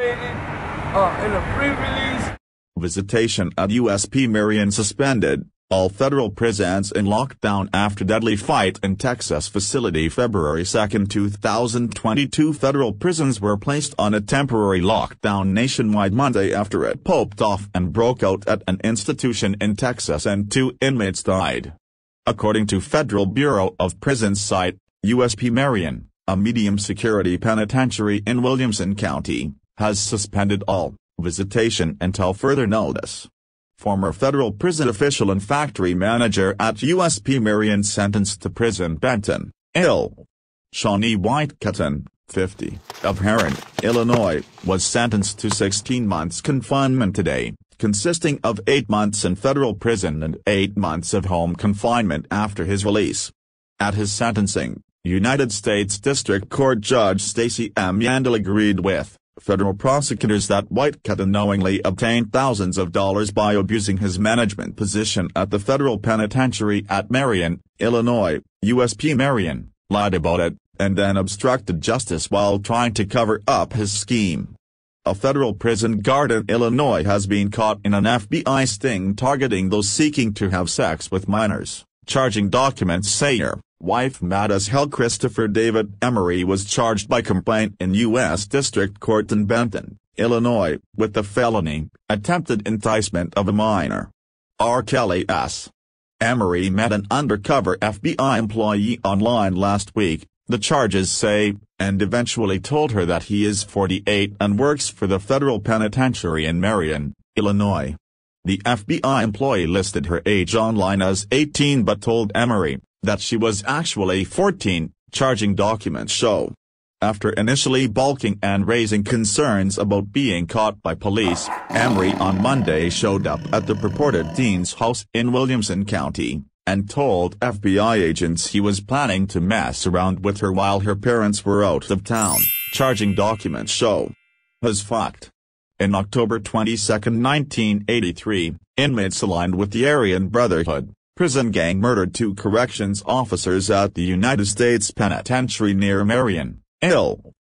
uh, in a pre-release. Visitation at USP Marion suspended. All federal prisons in lockdown after deadly fight in Texas facility February 2, 2022 Federal prisons were placed on a temporary lockdown nationwide Monday after it popped off and broke out at an institution in Texas and two inmates died. According to Federal Bureau of Prisons site, USP Marion, a medium-security penitentiary in Williamson County, has suspended all visitation until further notice former federal prison official and factory manager at USP Marion sentenced to prison Benton, ill. Shawnee White Cotton, 50, of Herrin, Illinois, was sentenced to 16 months confinement today, consisting of 8 months in federal prison and 8 months of home confinement after his release. At his sentencing, United States District Court Judge Staci M. Yandle agreed with federal prosecutors that White Cut unknowingly obtained thousands of dollars by abusing his management position at the federal penitentiary at Marion, Illinois, USP Marion, lied about it, and then obstructed justice while trying to cover up his scheme. A federal prison guard in Illinois has been caught in an FBI sting targeting those seeking to have sex with minors, charging documents say wife Madas Hell Christopher David Emery was charged by complaint in U.S. District Court in Benton, Illinois, with the felony, attempted enticement of a minor. R. Kelly S. Emery met an undercover FBI employee online last week, the charges say, and eventually told her that he is 48 and works for the federal penitentiary in Marion, Illinois. The FBI employee listed her age online as 18 but told Emery, that she was actually 14, charging documents show. After initially balking and raising concerns about being caught by police, Emery on Monday showed up at the purported teen's house in Williamson County, and told FBI agents he was planning to mess around with her while her parents were out of town, charging documents show. As fact. In October 22, 1983, inmates aligned with the Aryan Brotherhood, prison gang murdered two corrections officers at the United States Penitentiary near Marion, Ill.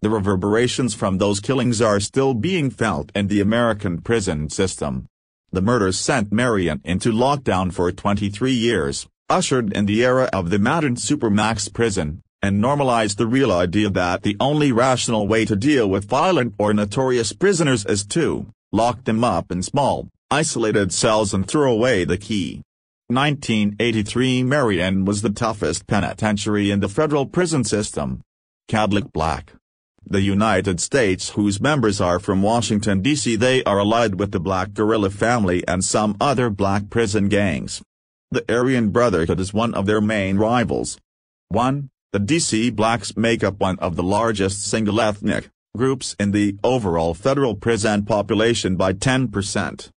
The reverberations from those killings are still being felt in the American prison system. The murders sent Marion into lockdown for 23 years, ushered in the era of the modern supermax prison, and normalized the real idea that the only rational way to deal with violent or notorious prisoners is to lock them up in small, isolated cells and throw away the key. 1983 Marion was the toughest penitentiary in the federal prison system. Cadlick Black. The United States whose members are from Washington, D.C. They are allied with the Black Guerrilla family and some other black prison gangs. The Aryan Brotherhood is one of their main rivals. 1. The D.C. blacks make up one of the largest single ethnic groups in the overall federal prison population by 10%.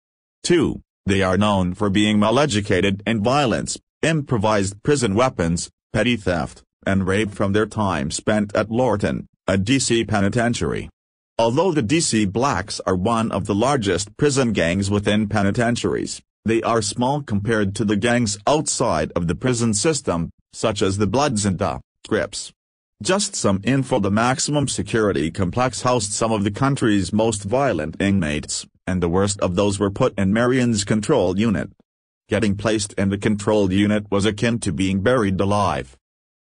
2. They are known for being well-educated in violence, improvised prison weapons, petty theft, and rape from their time spent at Lorton, a D.C. penitentiary. Although the D.C. blacks are one of the largest prison gangs within penitentiaries, they are small compared to the gangs outside of the prison system, such as the Bloods and the Crips. Just some info The maximum security complex housed some of the country's most violent inmates, and the worst of those were put in Marion's control unit. Getting placed in the control unit was akin to being buried alive.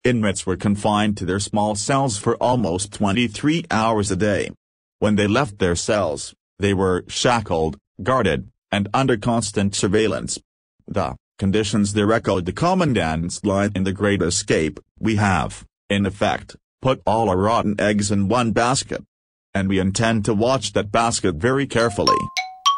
Inmates were confined to their small cells for almost 23 hours a day. When they left their cells, they were shackled, guarded, and under constant surveillance. The conditions there echoed the commandant's line in The Great Escape, we have, in effect, put all our rotten eggs in one basket and we intend to watch that basket very carefully.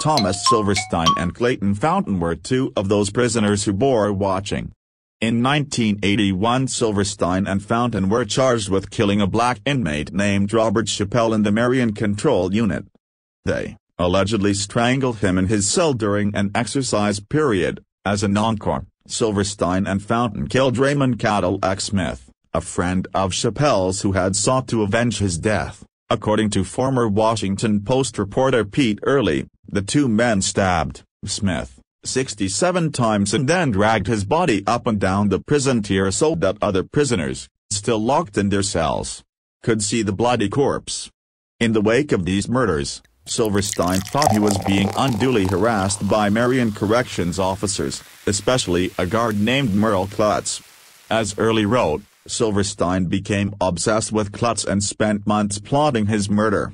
Thomas Silverstein and Clayton Fountain were two of those prisoners who bore watching. In 1981 Silverstein and Fountain were charged with killing a black inmate named Robert Chappelle in the Marion Control Unit. They, allegedly strangled him in his cell during an exercise period, as an encore. Silverstein and Fountain killed Raymond Cadillac Smith, a friend of Chappelle's who had sought to avenge his death. According to former Washington Post reporter Pete Earley, the two men stabbed Smith 67 times and then dragged his body up and down the prison tier so that other prisoners, still locked in their cells, could see the bloody corpse. In the wake of these murders, Silverstein thought he was being unduly harassed by Marion corrections officers, especially a guard named Merle Clutts. As Earley wrote, Silverstein became obsessed with Clutts and spent months plotting his murder.